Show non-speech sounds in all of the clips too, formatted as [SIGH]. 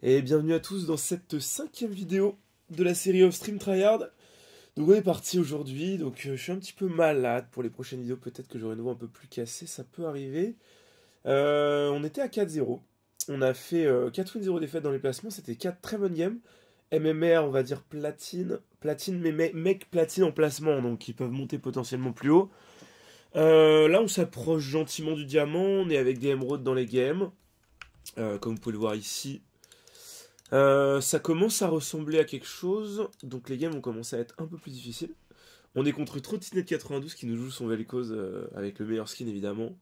Et bienvenue à tous dans cette cinquième vidéo de la série Off Stream Tryhard. Donc on est parti aujourd'hui, donc euh, je suis un petit peu malade pour les prochaines vidéos, peut-être que j'aurai une voix un peu plus cassée, ça peut arriver. Euh, on était à 4-0, on a fait 4 wins 0 défaites dans les placements, c'était 4 très bonnes games. MMR, on va dire platine, platine, mais mec platine en placement, donc ils peuvent monter potentiellement plus haut. Euh, là on s'approche gentiment du diamant, on est avec des émeraudes dans les games. comme vous pouvez le voir ici, euh, ça commence à ressembler à quelque chose, donc les games vont commencer à être un peu plus difficiles. On est contre Trottinet92 qui nous joue son Velikos euh, avec le meilleur skin évidemment.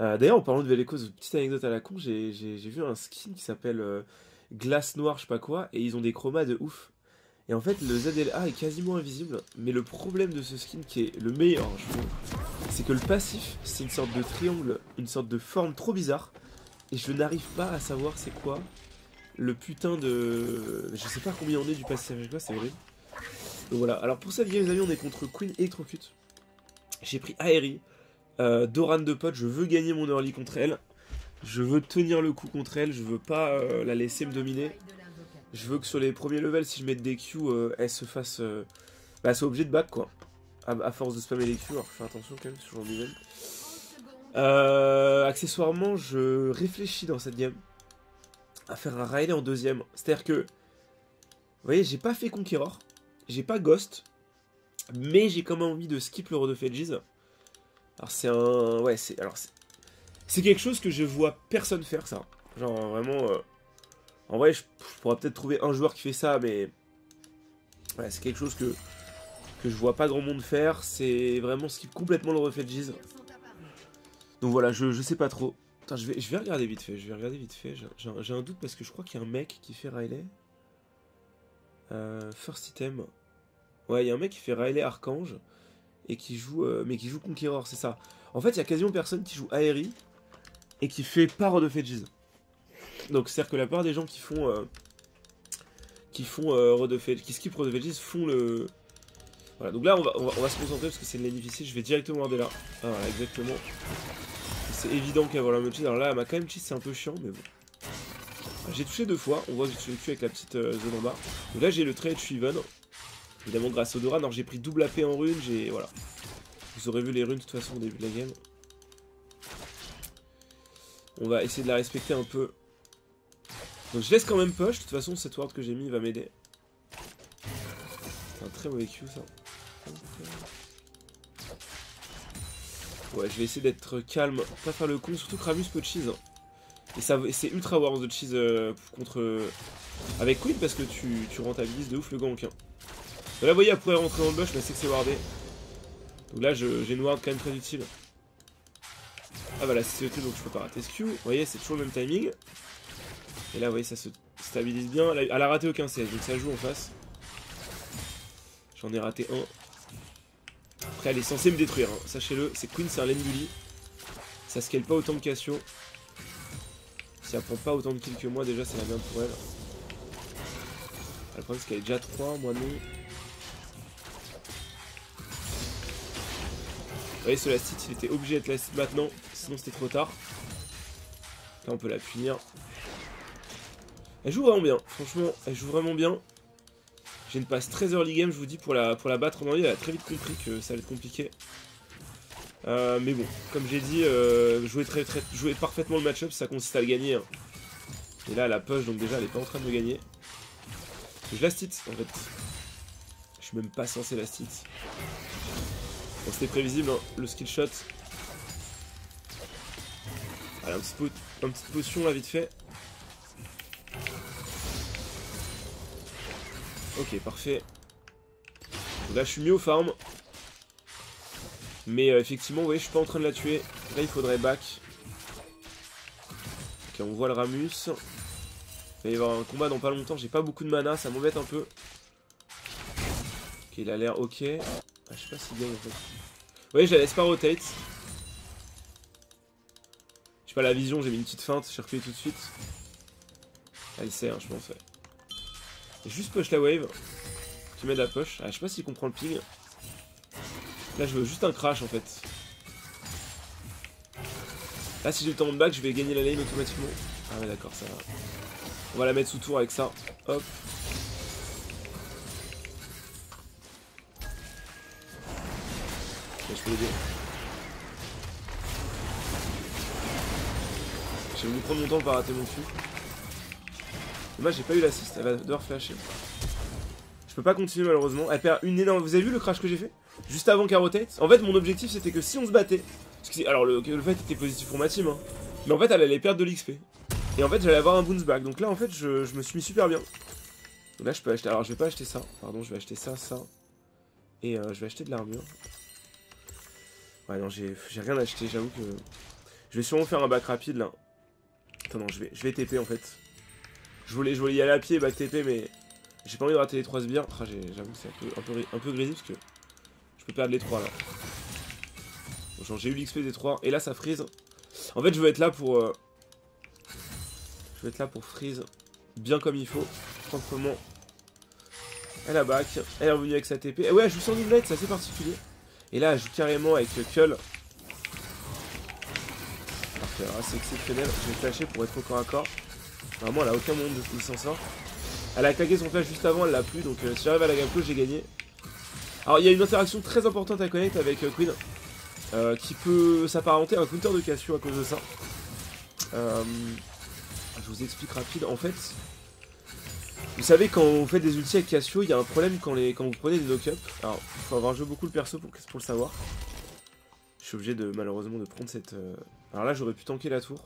Euh, d'ailleurs, en parlant de Velikos, petite anecdote à la con, j'ai vu un skin qui s'appelle Glace Noire, je sais pas quoi, et ils ont des chromas de ouf. Et en fait, le ZLA est quasiment invisible, mais le problème de ce skin qui est le meilleur, je trouve, c'est que le passif, c'est une sorte de triangle, une sorte de forme trop bizarre, et je n'arrive pas à savoir c'est quoi le putain de... Je sais pas combien on est du passage avec quoi, c'est horrible. Donc voilà, alors pour cette game les amis, on est contre Queen Electrocute. J'ai pris Aerie, euh, Doran de pote, je veux gagner mon early contre elle. Je veux tenir le coup contre elle, je veux pas euh, la laisser me dominer. Je veux que sur les premiers levels, si je mets des Q, euh, elle se fasse... Euh, bah, elle soit obligée de back quoi. À, force de spammer les Q, alors fais attention quand même sur genre Euh, accessoirement, je réfléchis dans cette game à faire un Riley en deuxième. C'est-à-dire que, vous voyez, j'ai pas fait Conqueror, j'ai pas Ghost, mais j'ai quand même envie de skip le Road of. Alors c'est un... Ouais, c'est... Alors c'est quelque chose que je vois personne faire, ça. Genre, vraiment... Euh, en vrai, je, pourrais peut-être trouver un joueur qui fait ça, mais... Ouais, c'est quelque chose que... Que je vois pas grand monde faire. C'est vraiment skip complètement le Road of. Donc voilà, je, je sais pas trop je vais, regarder vite fait. Je vais regarder vite fait. J'ai un doute parce que je crois qu'il y a un mec qui fait Riley. Euh, first item. Ouais, il y a un mec qui fait Riley Archange et qui joue, euh, mais qui joue Conqueror, c'est ça. En fait, il y a quasiment personne qui joue Aerie et qui fait pas Road of Edges. Donc, c'est-à-dire que la part des gens qui font, euh, qui font Edges, qui skip Road font le. Voilà. Donc là, on va, on va, se concentrer parce que c'est une lane. Je vais directement voir là. Ah, voilà, exactement c'est évident va la cheese. Alors là, elle m'a quand même cheese, c'est un peu chiant, mais bon. J'ai touché deux fois, on voit que j'ai le cul avec la petite euh, zone en bas. Là, j'ai le trade Even. Évidemment, grâce au Dora. Alors, j'ai pris double AP en rune, j'ai. Voilà. Vous aurez vu les runes de toute façon au début de la game. On va essayer de la respecter un peu. Donc, je laisse quand même push. De toute façon, cette ward que j'ai mis va m'aider. C'est un très mauvais Q, ça. Ouais, je vais essayer d'être calme, pas faire le con, surtout que Ramus peut cheese. Hein. Et c'est ultra Wars de cheese euh, contre... avec Queen parce que tu, rentabilises de ouf le gank. Hein. là, vous voyez, elle pourrait rentrer dans le bush, mais c'est que c'est wardé. Donc là, j'ai une ward quand même très utile. Ah bah là, c'est CET, donc je peux pas rater ce Q. Vous voyez, c'est toujours le même timing. Et là, vous voyez, ça se stabilise bien. Elle a raté aucun CS, donc ça joue en face. J'en ai raté un. Après, elle est censée me détruire, hein. sachez-le. C'est Queen, c'est un bully. Ça scale pas autant que Cassio. Si elle prend pas autant de kills que moi, déjà, ça va bien pour elle. Le problème, c'est qu'elle est déjà 3, moi non. Vous voyez, ce last il était obligé d'être last maintenant, sinon c'était trop tard. Là, on peut la punir. Elle joue vraiment bien, franchement, elle joue vraiment bien. J'ai une passe très early game, je vous dis, pour la, pour la battre. En elle a très vite compris que ça allait être compliqué. Euh, mais bon, comme j'ai dit, euh, jouer, très, très, jouer parfaitement le match-up, ça consiste à le gagner. Hein. Et là, elle a push, donc déjà, elle est pas en train de me gagner. Je la stit, en fait. Je suis même pas censé la stit. Bon, c'était prévisible, hein, le skill shot. Allez, un petit, un petite potion là, vite fait. Ok, parfait. Là, je suis mieux au farm. Mais euh, effectivement, vous voyez, je suis pas en train de la tuer. Là, il faudrait back. Ok, on voit le Ramus. Il va y avoir un combat dans pas longtemps. J'ai pas beaucoup de mana, ça m'embête un peu. Ok, il a l'air ok. Ah, je sais pas s'il gagne en fait. Vous voyez, je la laisse pas rotate. J'ai pas la vision, j'ai mis une petite feinte, j'ai reculé tout de suite. Elle sait, hein, je pense. Juste push la wave. Qui m'aide à push. Ah, je sais pas s'il comprend le ping. Là, je veux juste un crash en fait. Là, si j'ai le temps de back, je vais gagner la lane automatiquement. Ah, ouais, d'accord, ça va. On va la mettre sous tour avec ça. Hop. je peux l'aider. J'ai voulu prendre mon temps pour rater mon cul. Dommage, j'ai pas eu l'assist. Elle va devoir flasher. Je peux pas continuer malheureusement. Elle perd une énorme. Vous avez vu le crash que j'ai fait? Juste avant qu'elle rotate. En fait, mon objectif c'était que si on se battait. Alors, le, fait était positif pour ma team. Hein. Mais en fait, elle allait perdre de l'XP. Et en fait, j'allais avoir un bounce back. Donc là, en fait, je, me suis mis super bien. Donc là, je peux acheter. Alors, je vais pas acheter ça. Pardon, je vais acheter ça, ça. Et euh, je vais acheter de l'armure. Ouais, non, j'ai rien acheté. J'avoue que. Je vais sûrement faire un back rapide là. Attends, non, je vais TP en fait. Je voulais, je voulais y aller à pied, back TP, mais j'ai pas envie de rater les trois sbires. Ah, j'avoue que c'est un peu, un, peu, un peu parce que je peux perdre les trois là. Bon, j'ai eu l'XP des trois. Et là, ça freeze. En fait, je veux être là pour. Euh, je veux être là pour freeze bien comme il faut. Proprement. Elle a back. Elle est revenue avec sa TP. Et ouais, je joue sans Ignite, c'est assez particulier. Et là, elle joue carrément avec Kull. Parfait, alors c'est exceptionnel. Je vais flasher pour être au corps à corps. Vraiment, elle a aucun monde de s'en sort. Elle a claqué son flash juste avant, elle l'a plus. Donc euh, si j'arrive à la gameplay, j'ai gagné. Alors, il y a une interaction très importante à connaître avec euh, Queen. Euh, qui peut s'apparenter à un counter de Cassio à cause de ça. je vous explique rapide. En fait, vous savez, quand on fait des ultis avec Cassio, il y a un problème quand, les, quand vous prenez des knock-up. Alors, il faut avoir joué beaucoup le perso pour, pour le savoir. Je suis obligé de malheureusement de prendre cette... Alors là, j'aurais pu tanker la tour.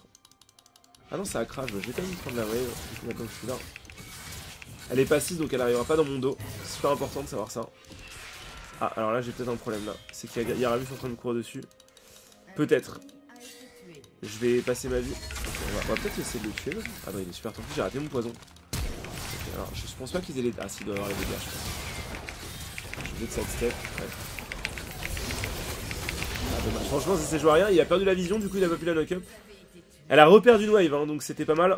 Ah non, ça a crash, je vais quand même prendre la wave, maintenant que je suis là. Elle est passive, donc elle arrivera pas dans mon dos. C'est super important de savoir ça. Ah, alors là, j'ai peut-être un problème, là. C'est qu'il y a Ramus en train de courir dessus. Peut-être. Je vais passer ma vie. on va, peut-être essayer de le tuer. Ah non, il est super tendu, j'ai raté mon poison. alors, je pense pas qu'ils aient les... Ah, s'il doit avoir les dégâts, je pense. Je vais de cette step. Ah, dommage. Franchement, ça s'est joué à rien. Il a perdu la vision, du coup, il a pas pu la knock-up. Elle a reperdu une wave, hein, donc c'était pas mal.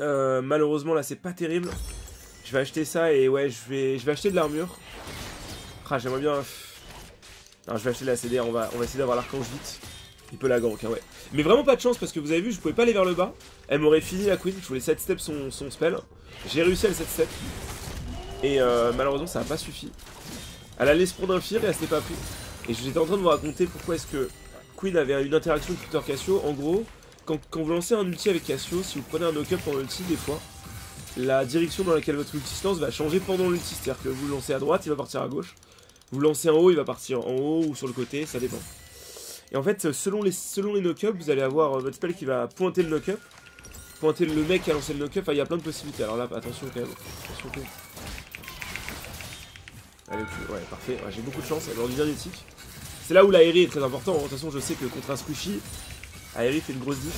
Euh, malheureusement, là, c'est pas terrible. Je vais acheter ça et ouais, je vais, je vais acheter de l'armure. Ah, j'aimerais bien... Non, je vais acheter la CDR, on va, on va essayer d'avoir l'archange vite. Il peut la gank, hein, ouais. Mais vraiment pas de chance parce que vous avez vu, je pouvais pas aller vers le bas. Elle m'aurait fini la queen, je voulais 7 steps son, son spell. J'ai réussi à le 7 step. Et euh, malheureusement, ça n'a pas suffi. Elle a l'espoir d'un fir et elle s'était pas pris. Et j'étais en train de vous raconter pourquoi est-ce que Queen avait une interaction avec Peter Cassio. En gros, quand, vous lancez un ulti avec Cassio, si vous prenez un knock-up pendant l'ulti, des fois, la direction dans laquelle votre ulti se lance va changer pendant l'ulti. C'est-à-dire que vous le lancez à droite, il va partir à gauche. Vous le lancez en haut, il va partir en haut ou sur le côté, ça dépend. Et en fait, selon les, selon les knock-up, vous allez avoir euh, votre spell qui va pointer le knock-up, pointer le mec qui a lancé le knock-up. Il y a plein de possibilités. Alors là, attention quand même. Attention quand même. Allez, ouais, parfait. J'ai beaucoup de chance, elle bien éthique. C'est là où l'aéré est très important. De toute façon, je sais que contre un squishy, Aérie fait une grosse diff.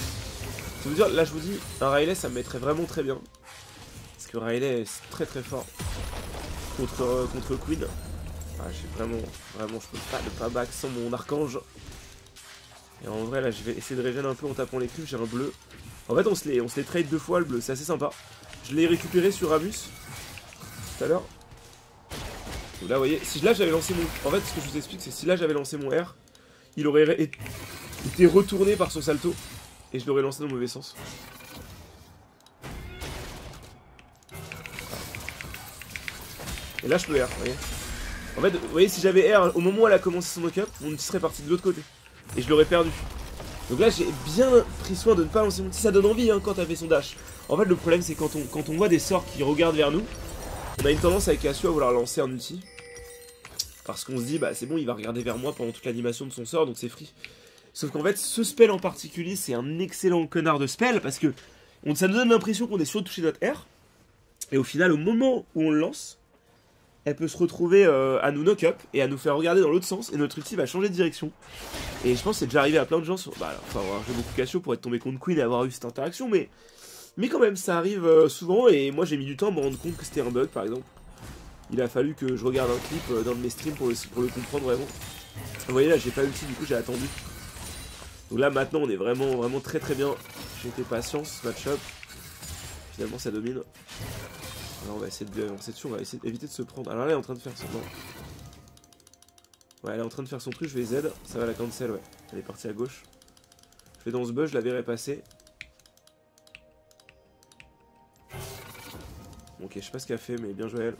Ça veut dire, là je vous dis, un Riley ça me mettrait vraiment très bien. Parce que Riley est très très fort contre, euh, contre Queen. Ah, j'ai vraiment, vraiment, je peux pas ne pas back sans mon archange. Et en vrai, là, je vais essayer de régénérer un peu en tapant les cubes. J'ai un bleu. En fait, on se les, on se les trade deux fois le bleu. C'est assez sympa. Je l'ai récupéré sur Ramus tout à l'heure. Là, vous voyez, si là j'avais lancé mon. En fait, ce que je vous explique, c'est si là j'avais lancé mon R, il aurait était retourné par son salto. Et je l'aurais lancé dans le mauvais sens. Et là je peux R, vous voyez. En fait, vous voyez, si j'avais R au moment où elle a commencé son knock-up, on serait parti de l'autre côté. Et je l'aurais perdu. Donc là, j'ai bien pris soin de ne pas lancer mon petit. Ça donne envie hein, quand t'as fait son dash. En fait, le problème, c'est quand on, quand on voit des sorts qui regardent vers nous, on a une tendance avec Cassio à vouloir lancer un ulti. Parce qu'on se dit, bah c'est bon, il va regarder vers moi pendant toute l'animation de son sort, donc c'est free. Sauf qu'en fait, ce spell en particulier, c'est un excellent connard de spell parce que ça nous donne l'impression qu'on est sur le toucher notre R. Et au final, au moment où on le lance, elle peut se retrouver euh, à nous knock-up et à nous faire regarder dans l'autre sens. Et notre ulti va changer de direction. Et je pense que c'est déjà arrivé à plein de gens. Sur... Bah, faut avoir joué beaucoup Cassio pour être tombé contre Queen et avoir eu cette interaction. Mais, mais quand même, ça arrive euh, souvent. Et moi, j'ai mis du temps à me rendre compte que c'était un bug, par exemple. Il a fallu que je regarde un clip euh, dans de mes streams pour le, pour le comprendre vraiment. Vous voyez là, j'ai pas ulti, du coup j'ai attendu. Donc là maintenant on est vraiment vraiment très très bien. J'ai été patient ce match-up. Finalement ça domine. Alors on va essayer de avancer dessus, on va essayer d'éviter de se prendre. Alors là elle est en train de faire son. Ouais elle est en train de faire son truc, je vais Z. Ça va la cancel ouais. Elle est partie à gauche. Je vais dans ce bug, je la verrai passer. Ok, je sais pas ce qu'elle fait, mais bien joué elle.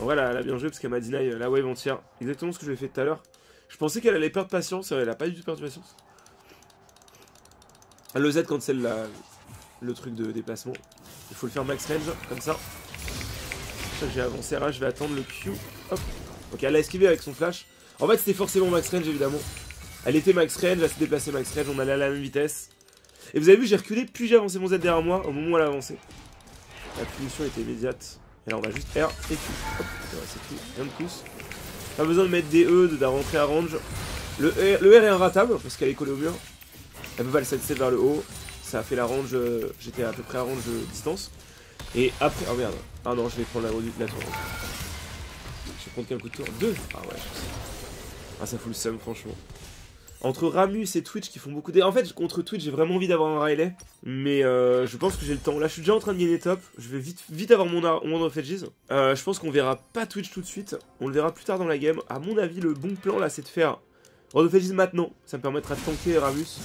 En vrai, elle a, bien joué parce qu'elle m'a deny la wave entière. Exactement ce que je lui ai fait tout à l'heure. Je pensais qu'elle allait perdre patience, elle a pas du tout perdu patience. Le Z quand c'est le truc de déplacement. Il faut le faire max range, comme ça. Je vais avancer là, je vais attendre le Q. Hop. Ok, elle a esquivé avec son flash. En fait, c'était forcément max range, évidemment. Elle était max range, elle s'est déplacée max range, on allait à la même vitesse. Et vous avez vu, j'ai reculé, puis j'ai avancé mon Z derrière moi, au moment où elle a avancé. La punition était immédiate. Et là, on va juste R et Q. Hop, c'est tout, rien de plus. Pas besoin de mettre des E, de, rentrer à range. Le R, le R est inratable, parce qu'elle est collée au mur. Elle peut pas le set vers le haut. Ça a fait la range, euh, j'étais à peu près à range distance. Et après, oh merde. Ah non, je vais prendre la, la tour. Je vais prendre quel coup de tour Deux Ah ouais, je sais. Ah, ça fout le seum, franchement. Entre Ramus et Twitch qui font beaucoup d En fait, contre Twitch, j'ai vraiment envie d'avoir un Riley. Mais euh, je pense que j'ai le temps. Là, je suis déjà en train de gagner top. Je vais vite, vite avoir mon Wand of. Euh, je pense qu'on verra pas Twitch tout de suite. On le verra plus tard dans la game. À mon avis, le bon plan là, c'est de faire Wand maintenant. Ça me permettra de tanker Ramus.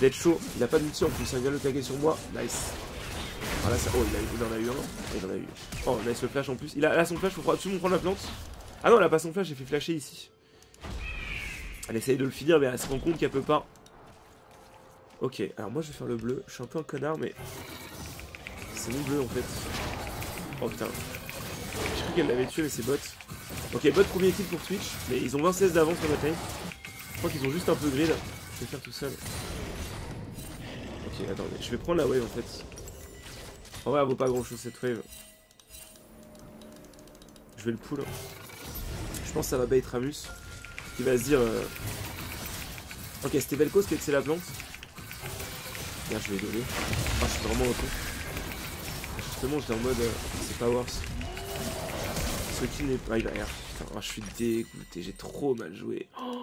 D'être chaud. Il a pas d'outil en plus. Il vient le taguer sur moi. Nice. Ah là, ça... Oh, il, en a eu un. Il en a eu. Oh, nice le flash en plus. Il a là son flash. Faut absolument prendre la plante. Ah non, elle a pas son flash. J'ai fait flasher ici. Elle essaye de le finir, mais elle se rend compte qu'elle peut pas. Ok, alors moi je vais faire le bleu. Je suis un peu un connard, mais. C'est mon bleu en fait. Oh putain. J'ai cru qu'elle l'avait tué, mais c'est bot. Ok, bot premier kill pour Twitch, mais ils ont 20 16 d'avance la time. Je crois qu'ils ont juste un peu grid. Je vais faire tout seul. Ok, attendez, je vais prendre la wave en fait. En vrai, elle vaut pas grand chose cette wave. Je vais le pull. Je pense que ça va bait Ramus qui va se dire euh... Ok c'était Velcos qui c'est la plante Merde je vais donner. Ah je suis vraiment au fond. Justement j'étais en mode euh, c'est pas worse. Ce qui n'est pas... Ah il Putain oh, je suis dégoûté J'ai trop mal joué. Oh,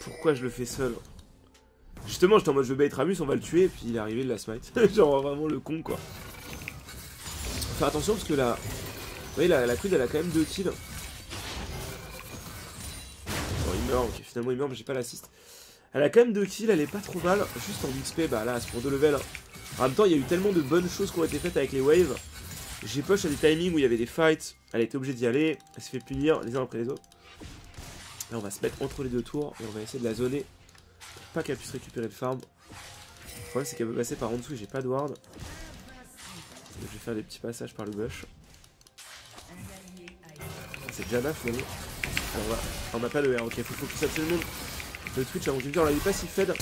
Pourquoi je le fais seul? Justement j'étais en mode je vais bait Ramus on va le tuer et puis il est arrivé de la smite. [LAUGHS] Genre vraiment le con quoi. Faire attention parce que là Vous voyez la, la elle a quand même deux kills ok, finalement il meurt, mais j'ai pas l'assist. Elle a quand même 2 kills, elle est pas trop mal. Juste en XP, bah là, c'est pour 2 levels. En même temps, il y a eu tellement de bonnes choses qui ont été faites avec les waves. J'ai push à des timings où il y avait des fights. Elle a été obligée d'y aller. Elle s'est fait punir les uns après les autres. Là, on va se mettre entre les deux tours et on va essayer de la zoner. Pour pas qu'elle puisse récupérer le farm. Le problème, c'est qu'elle veut passer par en dessous et j'ai pas de ward. je vais faire des petits passages par le bush. C'est Jana finalement. Alors on n'a pas de R, ok, faut focus absolument le Twitch avant qu'il on l'a eu pas si fed.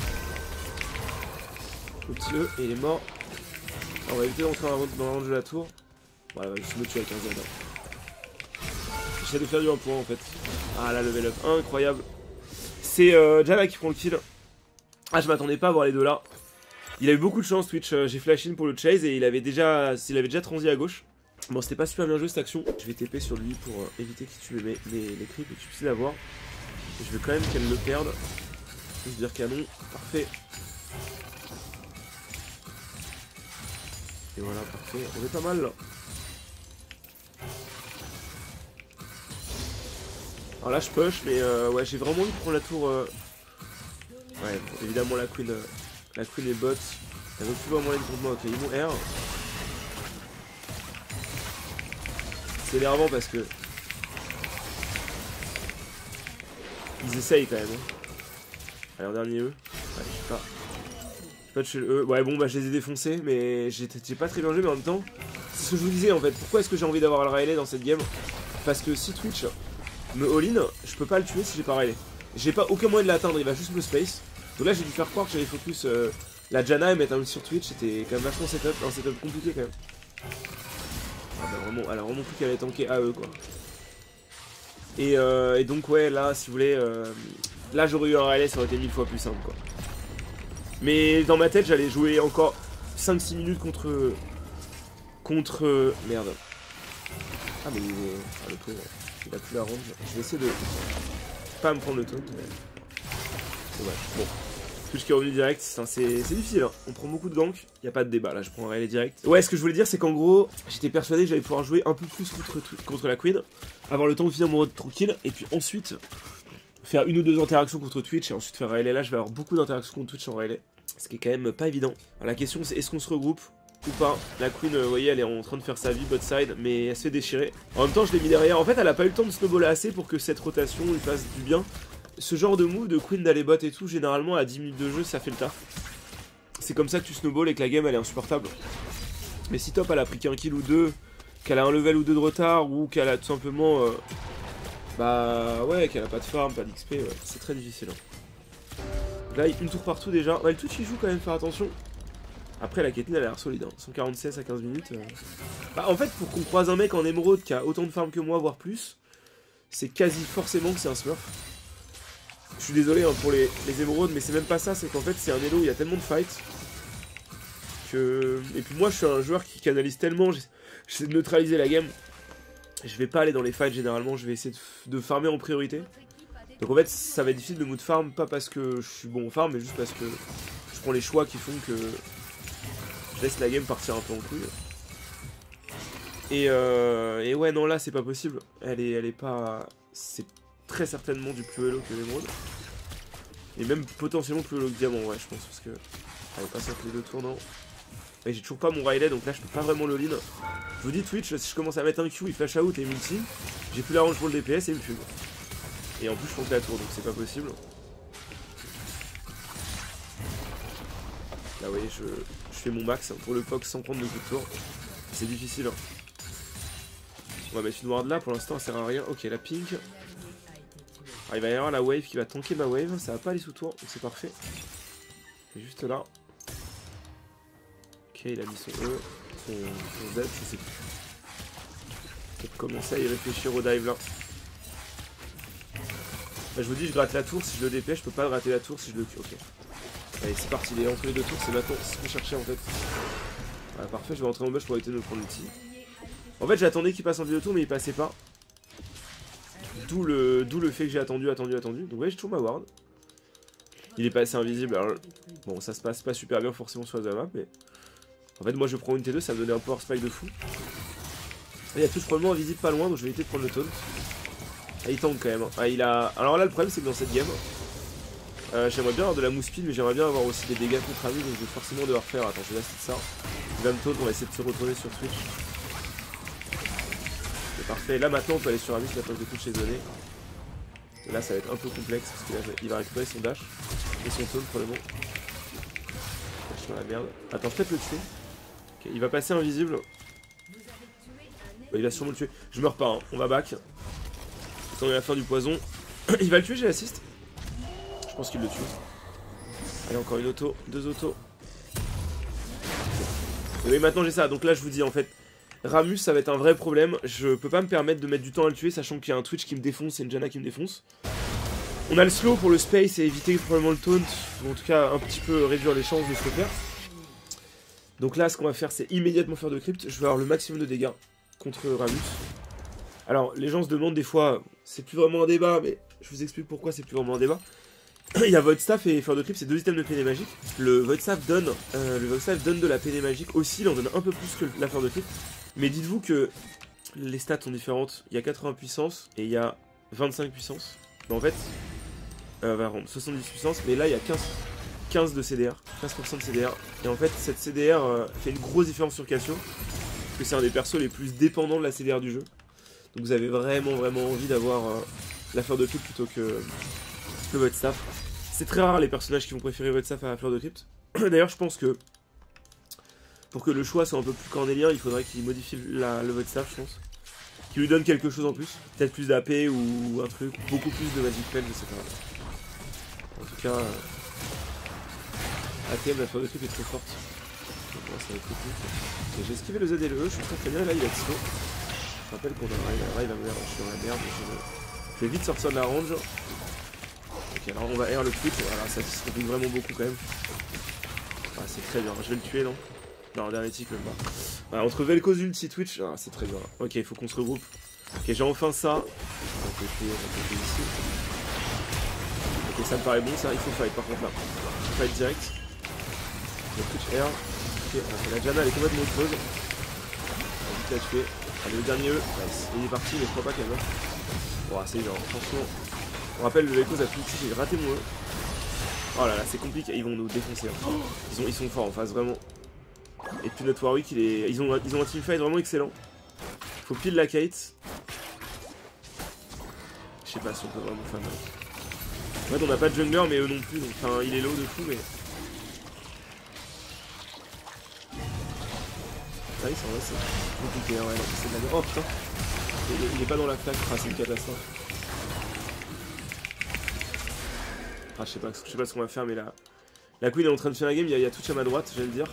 Le petit E, il est mort. on va éviter d'entrer dans range de la tour. Va juste me tuer avec un Z. J'essaie de faire du 1 point en fait. Ah là, level up, incroyable. C'est euh, Java qui prend le kill. Ah, je m'attendais pas à voir les deux là. Il a eu beaucoup de chance Twitch, euh, j'ai flash in pour le chase et il avait déjà, il avait déjà transi à gauche. Bon, c'était pas super bien joué cette action. Je vais TP sur lui pour euh, éviter qu'il tue les, les, les creeps et que tu puisses l'avoir. Je veux quand même qu'elle le perde. Je veux dire canon. Parfait. Et voilà, parfait. On est pas mal là. Alors là, je push, mais euh, ouais, j'ai vraiment envie de prendre la tour. Euh... Ouais, évidemment, la queen, euh, la queen est bot. Elle veut plus vraiment aller contre moi. Ok, ils vont R. C'est énervant parce que. Ils essayent quand même. Hein. Allez, en dernier E. Ouais, je sais pas. Je sais pas tuer le E. Ouais, bon, bah je les ai défoncés, mais j'ai pas très bien joué, mais en même temps. C'est ce que je vous disais en fait. Pourquoi est-ce que j'ai envie d'avoir le Riley dans cette game? Parce que si Twitch me all-in, je peux pas le tuer si j'ai pas Riley. J'ai pas aucun moyen de l'atteindre, il va juste me space. Donc là, j'ai dû faire croire que j'allais focus euh, la Jana et mettre un sur Twitch. C'était quand même vachement setup, un setup compliqué quand même. Ah bah vraiment, elle a vraiment plus qu'à les tanker à eux quoi. Euh, et, donc ouais, là, si vous voulez, euh, là j'aurais eu un relais, ça aurait été mille fois plus simple quoi. Mais dans ma tête, j'allais jouer encore 5-6 minutes contre... Contre... Merde. Ah mais. Ah, le pauvre, il a plus la ronde. Je vais essayer de... Pas me prendre le taunt, mais... Vrai. Bon. Twitch qui est revenu direct, c'est difficile, hein. on prend beaucoup de gank, n'y a pas de débat, là je prends un relais direct. Ouais, ce que je voulais dire, c'est qu'en gros, j'étais persuadé que j'allais pouvoir jouer un peu plus contre, la Queen, avoir le temps de finir mon mode tranquille, et puis ensuite faire une ou deux interactions contre Twitch, et ensuite faire relais. Là, je vais avoir beaucoup d'interactions contre Twitch en relais, ce qui est quand même pas évident. La question, c'est est-ce qu'on se regroupe ou pas? La queen, euh, vous voyez, elle est en train de faire sa vie bot side, mais elle se fait déchirer. En même temps, je l'ai mis derrière. En fait, elle a pas eu le temps de snowballer assez pour que cette rotation lui fasse du bien. Ce genre de move de queen d'aller bot et tout, généralement à 10 minutes de jeu, ça fait le taf. C'est comme ça que tu snowball et que la game elle est insupportable. Mais si top elle a pris qu'un kill ou deux, qu'elle a un level ou deux de retard, ou qu'elle a tout simplement. euh, bah ouais, qu'elle a pas de farm, pas d'XP, ouais, c'est très difficile. hein. Là, une tour partout déjà. Ouais, le Twitch il joue quand même, faire attention. Après, la Caitlyn elle a l'air solide, hein. 146 à 15 minutes. euh. Bah, en fait, pour qu'on croise un mec en émeraude qui a autant de farm que moi, voire plus, c'est quasi forcément que c'est un smurf. Je suis désolé hein, pour les, les émeraudes, mais c'est même pas ça, c'est qu'en fait, c'est un où il y a tellement de fights que. Et puis moi, je suis un joueur qui canalise tellement, j'essa- j'essaie de neutraliser la game. Je vais pas aller dans les fights généralement, je vais essayer de farmer en priorité. Donc en fait, ça va être difficile de mood farm, pas parce que je suis bon en farm, mais juste parce que je prends les choix qui font que je laisse la game partir un peu en couille. Et, euh, et ouais, non, là, c'est pas possible. Elle est, elle est pas. C'est très certainement du plus hello que l'émeraude. Et même potentiellement plus hello que diamant, ouais, je pense, parce que. Est pas simple les deux tournants. Et j'ai toujours pas mon Riley, donc là, je peux pas vraiment le lean. Je vous dis, Twitch, si je commence à mettre un Q, il flash out et multi, j'ai plus la range pour le DPS et il me fume. Et en plus, je compte la tour, donc c'est pas possible. Là, vous voyez, je, je fais mon max hein, pour le POC sans prendre de coups de tour. C'est difficile. hein. On va mettre une ward là, pour l'instant, ça sert à rien. Ok, la pink. Ah, il va y avoir la wave qui va tanker ma wave. Ça va pas aller sous tour, c'est parfait. Juste là. Ok, il a mis son E, son, Z, je sais plus. Peut-être commencer à y réfléchir au dive là. Bah, je vous dis, je gratte la tour, si je le dépêche, je peux pas gratter la tour si je le tue. Ok. Allez, c'est parti, il est entre les deux tours, c'est maintenant ce faut chercher en fait. Voilà, parfait, je vais rentrer en bush pour éviter de me prendre l'outil. En fait, j'attendais qu'il passe en deux tours, mais il passait pas. D'où le, le fait que j'ai attendu, attendu, attendu. Donc, ouais, j'ai toujours ma ward. Il est passé invisible, alors bon, ça se passe pas super bien forcément sur la map, mais en fait, moi je prends une T2, ça me donnait un power spike de fou. Il y a tous probablement invisible pas loin, donc je vais éviter de prendre le taunt. Ah, il tank quand même. hein. Ah, il a... Alors là, le problème, c'est que dans cette game, euh, j'aimerais bien avoir de la mousse pile, mais j'aimerais bien avoir aussi des dégâts contre ami, donc je vais forcément devoir faire. Attends, je vais lâcher ça. Il va me taunt, on va essayer de se retourner sur Twitch. C'est parfait. Là, maintenant, on peut aller sur Amis, la poche de Twitch est donnée. Et là, ça va être un peu complexe, parce qu'il va- il va récupérer son dash et son taunt, probablement. Je dans la merde. Attends, peut-être le tuer. Il va passer invisible. Bah, il va sûrement le tuer. Je meurs pas, hein. on va back. Attendez la fin du poison. [CLEARS THROAT] il va le tuer, j'ai l'assist. Je pense qu'il le tue. Allez, encore une auto, deux autos. Oui, maintenant j'ai ça. Donc là, je vous dis en fait, Ramus, ça va être un vrai problème. Je peux pas me permettre de mettre du temps à le tuer, sachant qu'il y a un Twitch qui me défonce et une Janna qui me défonce. On a le slow pour le space et éviter probablement le taunt, ou en tout cas un petit peu réduire les chances de se faire. Donc là, ce qu'on va faire, c'est immédiatement faire de crypt. Je vais avoir le maximum de dégâts contre Ramus. Alors, les gens se demandent des fois, c'est plus vraiment un débat, mais je vous explique pourquoi c'est plus vraiment un débat. [CLEARS THROAT] Il y a Void Staff et Fleur de Crypt, c'est deux items de péné magique. Le Void Staff donne, euh, le donne de la péné magique aussi, il en donne un peu plus que la Fleur de Crypt. Mais dites-vous que les stats sont différentes. Il y a 80 puissance et il y a 25 puissance. En fait, euh, va rendre 70 puissance, mais là il y a 15, 15 de CDR, 15% de CDR. Et en fait, cette CDR euh, fait une grosse différence sur Cassio, parce que c'est un des persos les plus dépendants de la CDR du jeu. Donc vous avez vraiment vraiment envie d'avoir euh, la fleur de crypt plutôt que le vote staff. C'est très rare les personnages qui vont préférer vote staff à la fleur de crypt. [CLEARS THROAT] D'ailleurs, je pense que pour que le choix soit un peu plus cornélien, il faudrait qu'il modifie la- le vote staff, je pense. Qu'il lui donne quelque chose en plus. Peut-être plus d'AP ou un truc, beaucoup plus de Magic Spell, je sais pas. En tout cas, euh, ATM, la fleur de crypt est très forte. J'ai esquivé le Z et le E, je suis très très bien, là il a slow. Je rappelle qu'on a rail, la merde, je suis dans la merde, je vais, vite sortir de la range. Ok, alors on va air le truc, voilà, ça se complique vraiment beaucoup quand même. Ah, c'est très bien, je vais le tuer, non? Non, dernier tic, même pas. Entre Vel'Koz ulti Twitch, ah, c'est très bien. Ok, il faut qu'on se regroupe. Ok, j'ai enfin ça. Ok, ça me paraît bon, ça, il faut fight par contre là. Fight direct. Le Twitch air. Ok, la Jana, elle est complètement creuse. On va vite la tuer. Allez, le dernier E. Nice. Il est parti, mais je crois pas qu'elle meurt. Bon, c'est bien, franchement. On rappelle, le Vel'Koz a tout j'ai raté mon E. Oh là là, c'est compliqué, ils vont nous défoncer. hein. Ils sont forts en face, vraiment. Et puis notre Warwick, il est... ils, ont, ils ont un teamfight vraiment excellent. Faut pile la Kate. Je sais pas si on peut vraiment faire En fait, on n'a pas de jungler, mais eux non plus. Enfin, il est low de fou, mais... Ah c'est vrai, c'est compliqué. Ouais, c'est de la... Oh putain il est, pas dans la flaque. C'est une catastrophe. Ah, je sais pas, pas ce qu'on va faire, mais là... La queen est en train de faire la game, il y a, il a à ma droite, j'allais le dire.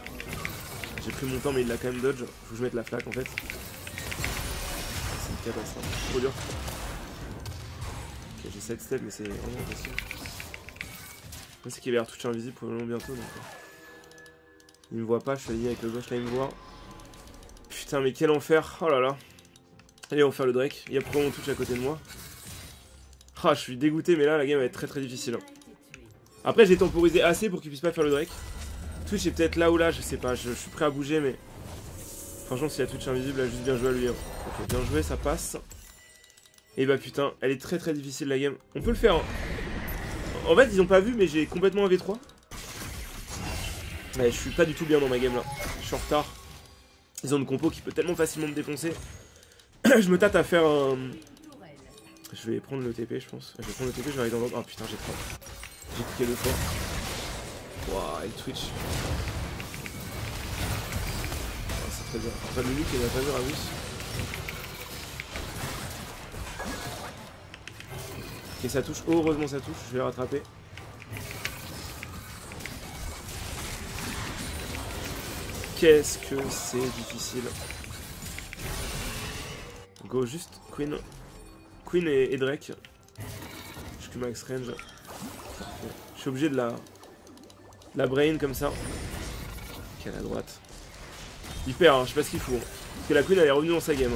J'ai pris mon temps, mais il l'a quand même dodge. Faut que je mette la flaque en fait. C'est une catastrophe. Trop dur. Ok, j'ai 7 steps, mais c'est vraiment impossible. C'est qu'il va y avoir Twitch invisible probablement bientôt. Donc... Euh. Il me voit pas, je suis aligné avec le gauche, là il me voit. Putain, mais quel enfer. Oh là là. Allez, on va faire le Drake. Il y a probablement Twitch à côté de moi. Ah, je suis dégoûté, mais là, la game va être très très difficile. Hein. Après, j'ai temporisé assez pour qu'il puisse pas faire le Drake. Twitch est peut-être là ou là, je sais pas, je, suis prêt à bouger, mais... Franchement, s'il y a Twitch invisible, là, juste bien joué à lui. Hein. Ok, bien joué, ça passe. Et bah putain, elle est très très difficile la game. On peut le faire. Hein. En fait, ils ont pas vu, mais j'ai complètement un V3. Ouais, je suis pas du tout bien dans ma game là. Je suis en retard. Ils ont une compo qui peut tellement facilement me défoncer. [CLEARS THROAT] je me tâte à faire un... Je vais prendre le TP, je pense. Je vais prendre le TP, je vais aller dans l'ordre. Oh putain, j'ai trop. J'ai cliqué deux fois. Waouh, elle Twitch. Oh, c'est très bien. Enfin, le Luke, il a pas vu Ramus. Ok, ça touche. Heureusement, ça touche. Je vais rattraper. Qu'est-ce que c'est difficile. Go, juste Queen. Queen et, Drake. Je suis max range. Je suis obligé de la, la brain comme ça. Ok, à la droite. Il perd, hein, je sais pas ce qu'il faut. Parce que la queen elle est revenue dans sa game.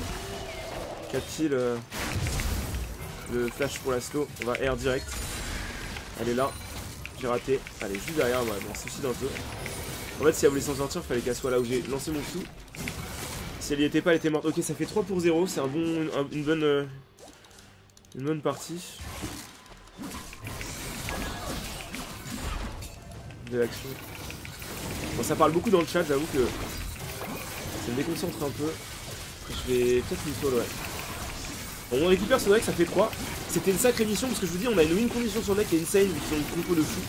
Qu'a-t-il euh, Le flash pour la slow. On va R direct. Elle est là. J'ai raté. Elle est juste derrière moi. Bon, suicide un peu. En fait, si elle voulait s'en sortir, il fallait qu'elle soit là où j'ai lancé mon sou. Si elle y était pas, elle était morte. Ok, ça fait 3 pour 0. C'est un bon, une bonne, euh, une bonne partie. De l'action. Ça parle beaucoup dans le chat, j'avoue que ça me déconcentre un peu. Je vais peut-être une solo, ouais. On récupère ce deck, ça fait 3. C'était une sacrée mission parce que je vous dis, on a une win condition sur le deck qui est insane vu qu'ils ont une compo de fou.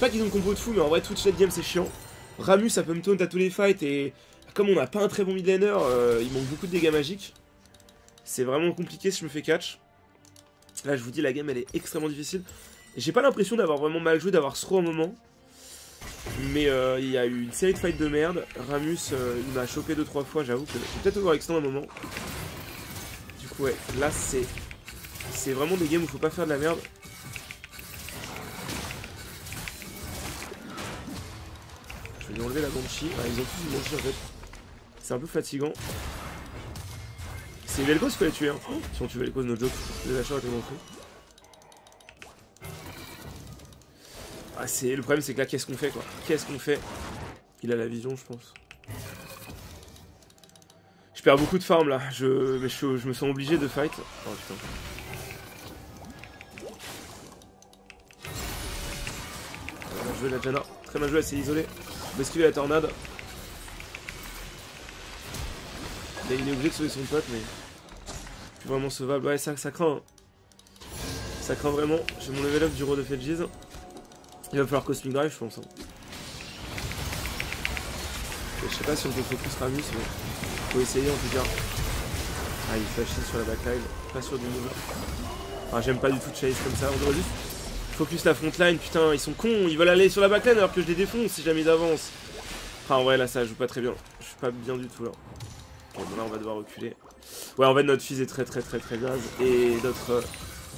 Pas qu'ils ont une compo de fou, mais en vrai, Twitch late game c'est chiant. Ramus, ça peut me taunt à tous les fights et comme on n'a pas un très bon mid laner, euh, il manque beaucoup de dégâts magiques. C'est vraiment compliqué si je me fais catch. Là, je vous dis, la game elle est extrêmement difficile. J'ai pas l'impression d'avoir vraiment mal joué, d'avoir throw un moment. Mais euh, il y a eu une série de fights de merde. Ramus, euh, il m'a chopé 2-3 fois, j'avoue que peut-être overextend un moment. Du coup, ouais, là c'est. C'est vraiment des games où faut pas faire de la merde. Je vais lui enlever la Banshee. Ah, ils ont tous une Banshee en fait. C'est un peu fatigant. C'est Vel'Koz qu'il fallait tuer. Hein. Si on tue Vel'Koz, no joke. Les achats étaient montrés. Ah, le problème, c'est que là, qu'est-ce qu'on fait, quoi? Qu'est-ce qu'on fait? Il a la vision, je pense. Je perds beaucoup de farm, là. Je, mais je, me sens obligé de fight. Oh, putain. Bien joué, la Jana. Très bien joué, elle s'est isolée. Esquiver la tornade. Là, il est obligé de sauver son pote, mais... Vraiment sauvable. Ouais, ça, ça craint. Hein. Ça craint vraiment. J'ai mon level up du Road of Edges. Il va falloir Cosmic Drive, je pense. Hein. Je sais pas si on peut focus Ramus, mais faut essayer en tout cas. Ah, il flash sur la backline, pas sur du move. Ah, j'aime pas du tout chase comme ça. On devrait juste focus la frontline. Putain, ils sont cons, ils veulent aller sur la backline alors que je les défonce si jamais d'avance. Ah, ouais, là ça joue pas très bien. Je suis pas bien du tout là. Bon, là on va devoir reculer. Ouais, en fait, notre fils est très très très très naze et notre, euh,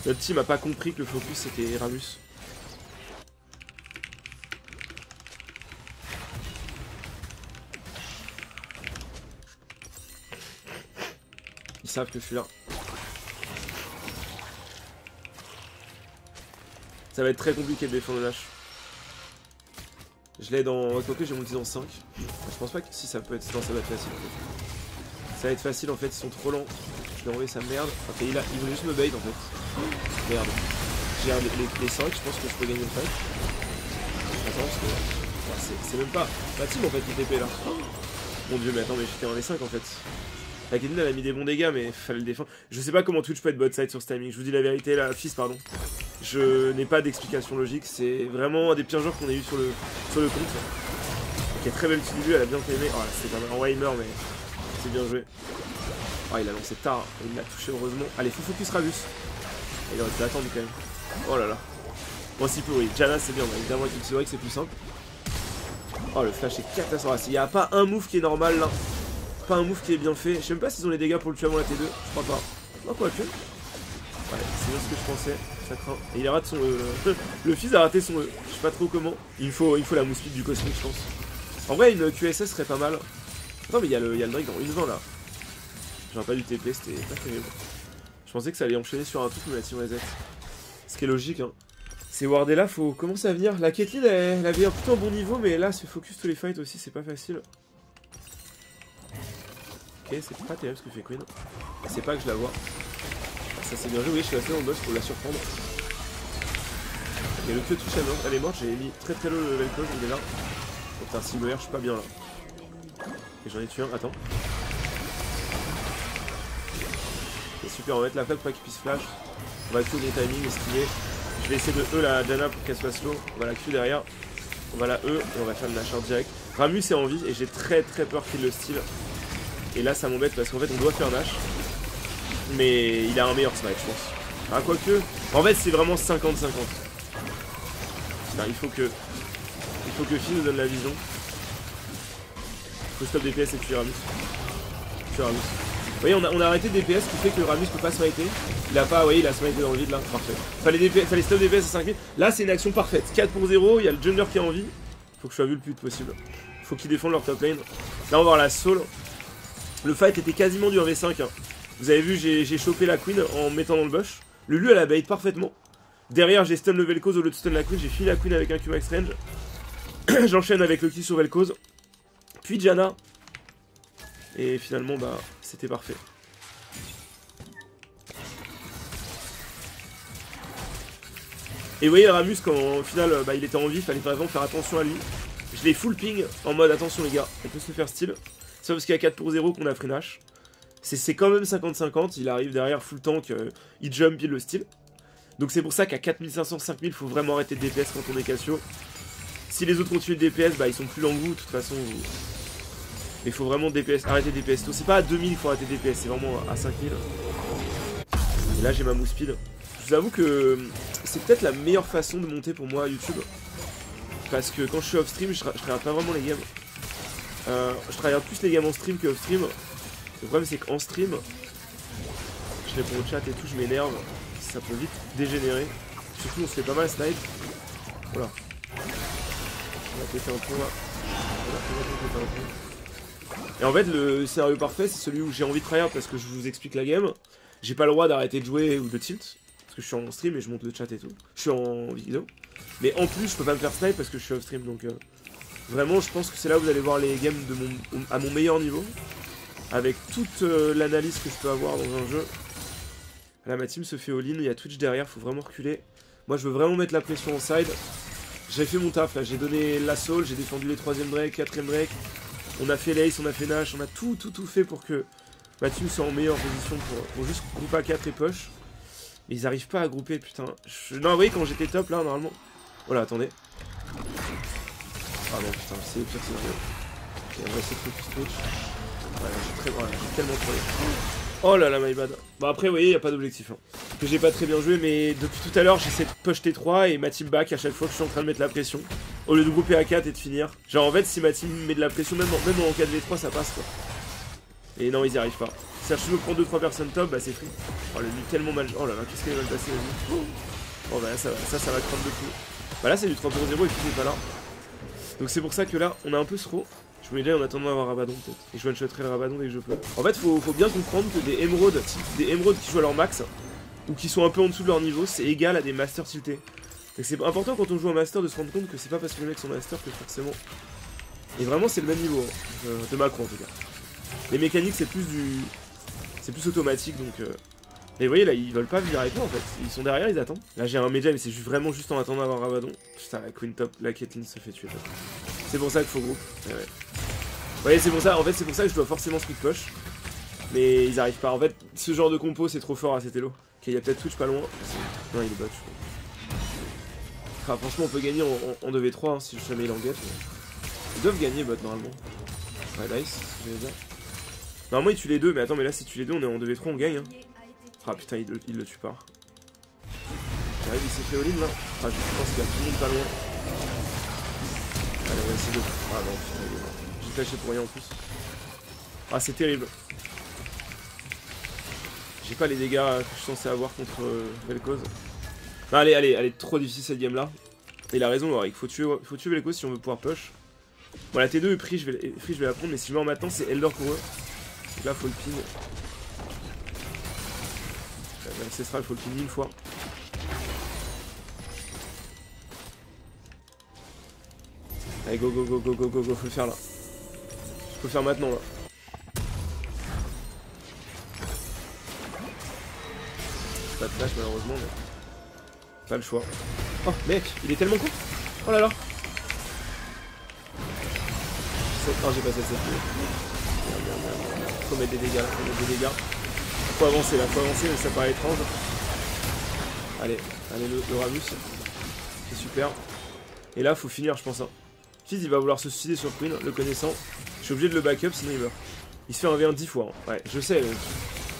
notre team a pas compris que le focus c'était Ramus. Ils savent que je suis là. Ça va être très compliqué de défendre le lâche. Je l'ai dans... Quoique j'ai multi dans 5. Je pense pas que si ça peut être... Non ça va être facile. Ça va être facile en fait, ils sont trop lents. Je vais envoyer sa merde. Ok, il, a... il voulait juste me bait en fait. Merde. J'ai les, les, 5, je pense que je peux gagner le fight. Attends, parce que... C'est même pas... Ma team en fait qui TP là. Mon dieu, mais attends, mais j'étais en V5 en fait. La elle a mis des bons dégâts, mais fallait le défendre. Je sais pas comment Twitch peut être bot side sur ce timing. Je vous dis la vérité, la fils, pardon. Je n'ai pas d'explication logique. C'est vraiment un des pires joueurs qu'on ait eu sur le, sur le compte. Ok, très belle petite début, elle a bien aimé. Oh là, c'est pas mal en Weimer, mais c'est bien joué. Oh, il a lancé tard. Il l'a touché heureusement. Allez, faut focus Ravus. Il aurait été attendu quand même. Oh là là. Bon, si peu, oui. Jana, c'est bien. Évidemment, avec une que c'est plus simple. Oh, le flash est catastrophique. Il n'y a pas un move qui est normal là. Pas un move qui est bien fait. Je sais même pas s'ils ont les dégâts pour le tuer avant la T2. Je crois pas. Non, quoi que. Ouais, c'est bien ce que je pensais. Ça craint. Et il rate son E. [LAUGHS] le fils a raté son E. Je sais pas trop comment. Il faut, il faut la mousse du cosmique, je pense. En vrai, une QSS serait pas mal. Non, mais il y, a le, il le Drake dans une 20 là. J'aurais pas du TP, c'était pas terrible. Je pensais que ça allait enchaîner sur un truc, mais la team reset. Ce qui est logique, hein. C'est Wardella, faut commencer à venir. La Caitlyn, elle, avait un plutôt un bon niveau, mais là, se focus tous les fights aussi, c'est pas facile. C'est pas terrible ce que fait Queen. C'est pas que je la vois. Ça c'est bien joué, je suis assez le boss pour la surprendre. Et le à elle est morte, j'ai mis très très low le level close, il est là. Oh putain, si je suis pas bien là. Et j'en ai tué un, attends. C'est super, on va mettre la flaque pour qu'il puisse flash. On va tout les timings, esquiver. Je vais essayer de E la Diana pour qu'elle soit slow. On va la Q derrière. On va la E et on va faire le lâcheur direct. Ramus est en vie et j'ai très très peur qu'il le style. Et là ça m'embête parce qu'en fait on doit faire Nash. Mais il a un meilleur smite je pense. Ah quoique. En fait c'est vraiment 50-50. Il faut que. Il faut que Finn nous donne la vision. Faut stop DPS et tuer Ramus. Tuer Ramus. Vous voyez, on a, on a arrêté DPS qui fait que Ramus peut pas smiter. Il a pas, vous voyez, il a smité dans le vide là. Parfait. Fallait, DPS, fallait stop DPS à 5000. Là, c'est une action parfaite. 4 pour 0, il y a le jungler qui est en vie. Faut que je sois vu le plus vite possible. Faut qu'ils défendent leur top lane. Là, on va voir la soul. Le fight était quasiment du 1v5. Hein. Vous avez vu, j'ai chopé la queen en mettant dans le bush. Le Lu, elle a bait parfaitement. Derrière, j'ai stun le Vel'Koz au lieu de stun la queen. J'ai fini la queen avec un Q-Max range. [CLEARS THROAT] J'enchaîne avec le kill sur Vel'Koz. Puis Jana. Et finalement, bah, c'était parfait. Et vous voyez, Ramus, quand au final bah, il était en vie, fallait vraiment faire attention à lui. Je l'ai full ping en mode attention les gars, on peut se faire style. Parce qu'il y a 4 pour 0 qu'on a free Nash. C'est quand même 50-50, il arrive derrière full tank, euh, il jump, il le style. Donc c'est pour ça qu'à 4500-5000, il faut vraiment arrêter de DPS quand on est Cassio. Si les autres continuent de DPS, bah ils sont plus vous, de toute façon. Mais il faut vraiment DPS, arrêter DPS. C'est pas à 2000 qu'il faut arrêter DPS, c'est vraiment à 5000. Et là j'ai ma mousse speed. Je vous avoue que c'est peut-être la meilleure façon de monter pour moi YouTube. Parce que quand je suis off stream, je, je regarde pas vraiment les games. Euh, je regarde plus les games en stream que off stream. Le problème c'est qu'en stream, je réponds au chat et tout, je m'énerve. Ça peut vite dégénérer. Surtout on se fait pas mal snipe. Voilà. On va péter un peu là. Et en fait, le scénario parfait, c'est celui où j'ai envie de tryhard parce que je vous explique la game. J'ai pas le droit d'arrêter de jouer ou de tilt. Parce que je suis en stream et je monte le chat et tout. Je suis en vidéo. Mais en plus, je peux pas me faire snipe parce que je suis off stream. Donc, euh, vraiment, je pense que c'est là où vous allez voir les games de mon, à mon meilleur niveau. Avec toute euh, l'analyse que je peux avoir dans un jeu. Là, ma team se fait all-in. Il y a Twitch derrière, faut vraiment reculer. Moi, je veux vraiment mettre la pression en side. J'ai fait mon taf là. J'ai donné la soul, j'ai défendu les 3ème break, 4ème break. On a fait l'ace, on a fait Nash, on a tout, tout, tout fait pour que ma team soit en meilleure position pour, juste grouper à 4 et push. Mais ils arrivent pas à grouper, putain. Non, oui, quand j'étais top là, normalement. Voilà, attendez. Ah non, putain, c'est pire scénario. Ok, on va essayer de focus Twitch. Ouais, j'ai très... ouais, tellement trollé. Oh là là, my bad. Bon, après, vous voyez, il a pas d'objectif. Hein. Que j'ai pas très bien joué, mais depuis tout à l'heure, j'essaie de push T3 et ma team back à chaque fois que je suis en train de mettre la pression. Au lieu de grouper à 4 et de finir. Genre, en fait, si ma team met de la pression, même en, même en 4v3, ça passe quoi. Et non, ils y arrivent pas. Si je me prends 2-3 personnes top, bah c'est free. Oh, le nuit tellement mal. Oh là là, qu'est-ce qu'elle va passer la Oh bah ça, ça, ça va craindre de fou. Bah là, c'est du 3 0 et puis c'est pas là. Donc c'est pour ça que là, on a un peu trop. Je me en attendant d'avoir Rabadon peut-être. Et je one-shotterai le Rabadon dès que je peux. En fait, faut, bien comprendre que des émeraudes, des émeraudes qui jouent à leur max, ou qui sont un peu en dessous de leur niveau, c'est égal à des masters tiltés. c'est important quand on joue en master de se rendre compte que c'est pas parce que les mecs sont master que forcément. Et vraiment, c'est le même niveau, hein. de macro en tout cas. Les mécaniques, c'est plus du. C'est plus automatique donc. Euh... Et vous voyez là, ils veulent pas venir avec moi en fait. Ils sont derrière, ils attendent. Là, j'ai un média, mais c'est vraiment juste en attendant d'avoir Rabadon. Putain, la Queen Top, la Caitlyn se fait tuer. C'est pour ça qu'il faut groupe. Ouais. Ouais, c'est pour ça, en fait, c'est pour ça que je dois forcément split push. Mais ils arrivent pas. En fait, ce genre de compo, c'est trop fort à cet elo. Ok, il y a peut-être Twitch pas loin. Non, il est bot, Enfin, franchement, on peut gagner en, 2v3 hein, si jamais il en guette. Ils doivent gagner bot normalement. Ouais, nice, je. Normalement, il tue les deux, mais attends, mais là, si tu les deux, on est en 2v3, on gagne. Hein. Ah putain, il, le tue pas. J'arrive, il s'est fait all-in là. Ah, je pense qu'il y a monde pas loin. Allez, on va essayer de. Ah non, putain. J'ai flashé pour rien en plus. Ah, c'est terrible. J'ai pas les dégâts que je suis censé avoir contre euh, Vel'Koz. Non, allez, allez, allez, trop difficile cette game là. Il a raison, il faut tuer, faut tuer Vel'Koz si on veut pouvoir push. Bon, la T2 est pris, je vais, je vais la prendre, mais si je meurs maintenant, c'est Elder pour eux. Donc là, faut le ping. Ancestral, faut le ping une fois. Allez, go, go, go, go, go, go, go, faut le faire là. Faut le faire maintenant là. Pas de flash malheureusement, mais. Pas le choix. Oh, mec, il est tellement con Oh là là Oh, j'ai passé cette Faut mettre des dégâts faut mettre des dégâts. Faut avancer là, faut avancer, mais ça paraît étrange. Allez, allez, le, Ramus. C'est super. Et là, faut finir, je pense. Hein. Fizz, il va vouloir se suicider sur Queen, le connaissant. Je suis obligé de le backup, sinon il meurt. Il se fait un V1 10 fois. Hein. Ouais, je sais.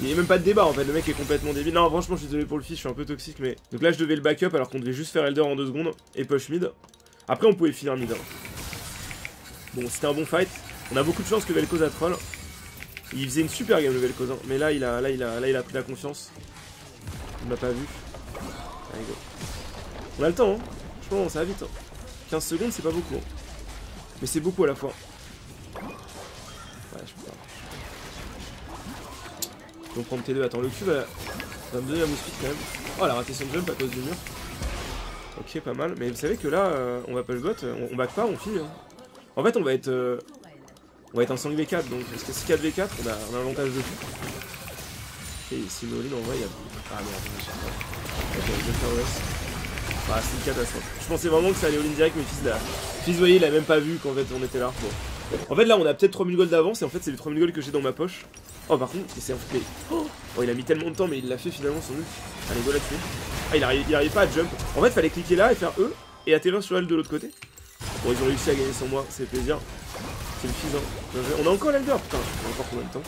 Il n'y a même pas de débat en fait, le mec est complètement débile. Non, franchement, je suis désolé pour le fils, je suis un peu toxique, mais. Donc là, je devais le backup alors qu'on devait juste faire Elder en 2 secondes et push mid. Après, on pouvait finir mid. Hein. Bon, c'était un bon fight. On a beaucoup de chance que Vel'Koz a troll. Il faisait une super game le Vel'Koz, hein. mais là il, a, là, il a, là, il a pris la confiance. Il m'a pas vu. Allez, go. On a le temps, hein. Franchement, ça va vite. 15 hein. secondes, c'est pas beaucoup. Hein. Mais c'est beaucoup à la fois. Ouais, je peux pas. Prendre T2, attends, le cube va, me donner la quand même. Oh, elle a raté son jump à cause du mur. Ok, pas mal. Mais vous savez que là, euh, on va pas le bot, on, back pas, on file. Hein. En fait, on va être euh, on va être en 5v4, donc parce que si 4v4, on a un avantage de fou. Et si Molin en vrai, il y a. Ah merde, Ok, je vais faire OS. Ah, c'est une catastrophe. Je pensais vraiment que ça allait all-in direct, mais fils là. Fils, vous voyez, il a même pas vu qu'en fait on était là. Bon. En fait, là, on a peut-être 3000 gold d'avance, et en fait, c'est les 3000 gold que j'ai dans ma poche. Oh, par contre, il s'est enflé. Oh, il a mis tellement de temps, mais il l'a fait finalement son ult. Allez, go là-dessus. Ah, il arrive, il arrive pas à jump. En fait, fallait cliquer là et faire E, et atterrir sur elle de l'autre côté. Bon, ils ont réussi à gagner sans moi, c'est plaisir. C'est hein. On a encore l'Elder, putain, on a encore combien de temps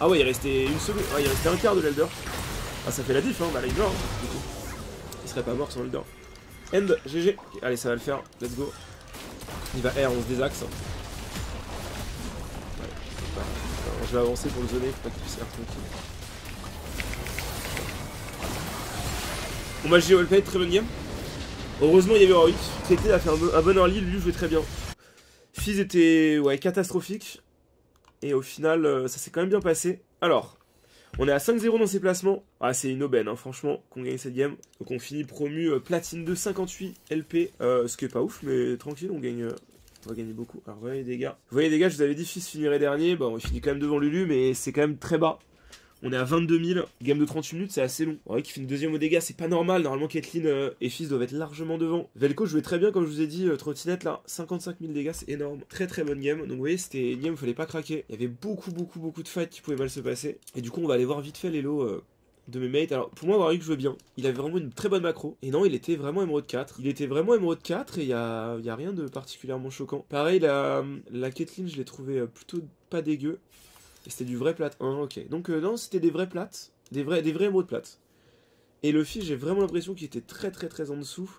Ah ouais, il restait une seconde, ah, il restait un quart de l'Elder. Ah, ça fait la diff, hein, bah l'Elder, hein, du coup. Il serait pas mort sans l'Elder. End, GG. allez, ça va le faire, let's go. Il va R, on se désaxe. je vais avancer pour le zoner, faut pas qu'il puisse R tranquille. Bah j'ai all très bonne game. Heureusement, il y avait Warwick. Traité a fait un, bon early, lui jouait très bien. Fizz était ouais, catastrophique. Et au final, euh, ça s'est quand même bien passé. Alors, on est à 5-0 dans ses placements. Ah, c'est une aubaine, hein, franchement, qu'on gagne cette game. Donc on finit promu euh, platine de 58 LP. Euh, ce qui est pas ouf, mais tranquille, on gagne. on va gagner beaucoup. Alors, voyez les dégâts. Vous voyez les dégâts, je vous avais dit Fizz finirait dernier. Bon, il finit quand même devant Lulu, mais c'est quand même très bas. On est à 22 000. Game de 38 minutes, c'est assez long. Ouais, qui finit deuxième au dégâts, c'est pas normal. Normalement, Kathleen euh, et Fils doivent être largement devant. Velko jouait très bien, comme je vous ai dit. Euh, trottinette là, 55 000 dégâts, c'est énorme. Très très bonne game. Donc, vous voyez, c'était une game où il fallait pas craquer. Il y avait beaucoup, beaucoup, beaucoup de fights qui pouvaient mal se passer. Et du coup, on va aller voir vite fait les. Euh, de mes mates. Alors pour moi Warwick jouait bien. Il avait vraiment une très bonne macro. Et non, il était vraiment émeraude 4. Il était vraiment émeraude 4 et il y a, rien de particulièrement choquant. Pareil, la, la Kathleen, je l'ai trouvé plutôt pas dégueu. Et c'était du vrai plate 1, ok. Donc non, c'était des vrais plates. Des vrais, des vrais mots de. Et le fils, j'ai vraiment l'impression qu'il était très très très en dessous.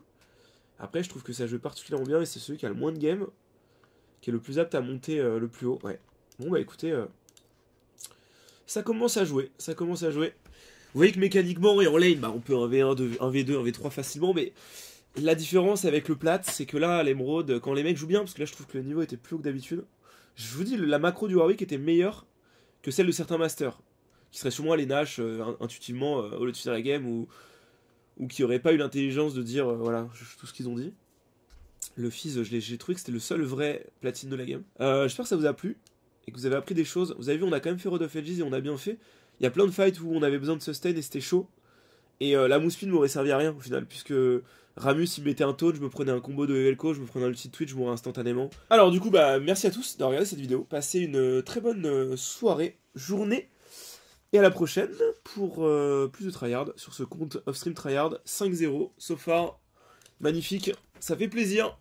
Après, je trouve que ça joue particulièrement bien et c'est celui qui a le moins de game, qui est le plus apte à monter euh, le plus haut. Ouais. Bon, bah écoutez, euh, ça commence à jouer. Ça commence à jouer. Vous voyez que mécaniquement et en lane, bah, on peut un V1, un V2, un V3 facilement, mais la différence avec le plat, c'est que là, l'émeraude, quand les mecs jouent bien, parce que là, je trouve que le niveau était plus haut que d'habitude, je vous dis, la macro du Warwick était meilleure que celle de certains masters qui serait sûrement les Nash euh, intuitivement euh, au lieu de finir la game ou, qui aurait pas eu l'intelligence de dire euh, voilà tout ce qu'ils ont dit. Le Fizz, j'ai trouvé que c'était le seul vrai platine de la game. J'espère que ça vous a plu et que vous avez appris des choses. Vous avez vu, on a quand même fait Road of Ages et on a bien fait. Il y a plein de fights où on avait besoin de sustain et c'était chaud. Et la mousse m'aurait servi à rien au final, puisque Ramus il mettait un taunt, je me prenais un combo de Elko, je me prenais un ulti Twitch, je mourrais instantanément. Alors du coup bah merci à tous d'avoir regardé cette vidéo, passez une très bonne soirée, journée, et à la prochaine pour plus de tryhard sur ce compte Offstream Tryhard 5-0, so far, magnifique, ça fait plaisir